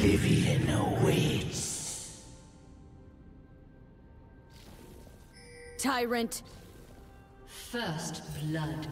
Oblivion awaits. Tyrant! First blood.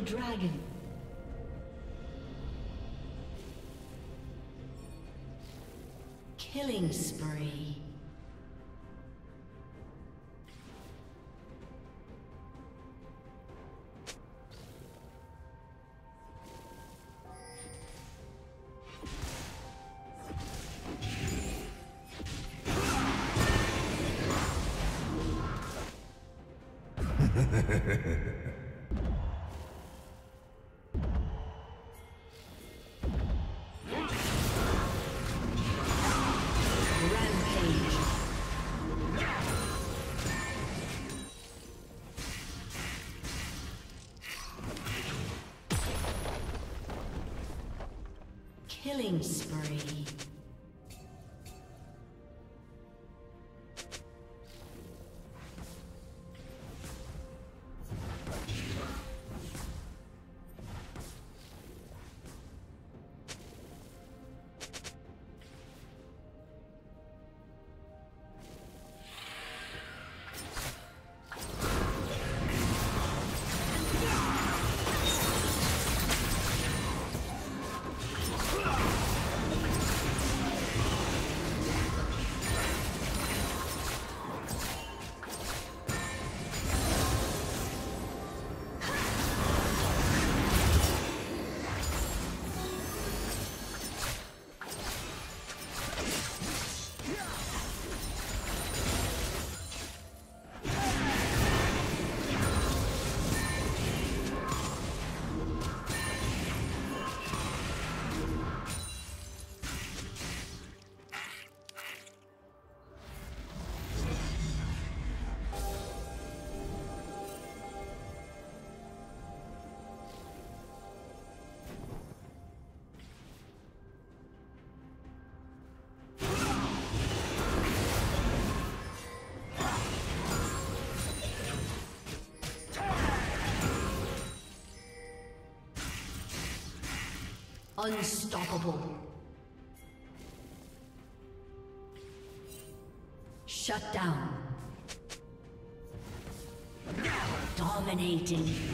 Dragon. Killing spree. Killing spree. Unstoppable. Shut down. Dominating.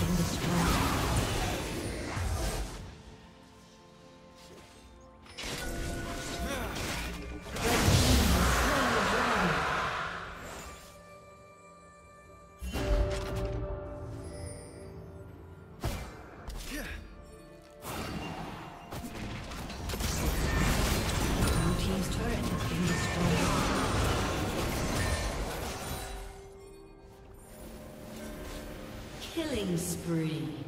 Been destroyed. Killing spree.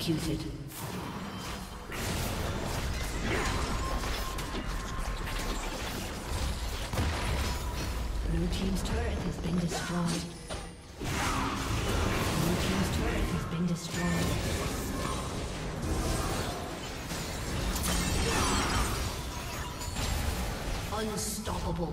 Executed. Blue team's turret has been destroyed. Blue team's turret has been destroyed. Unstoppable.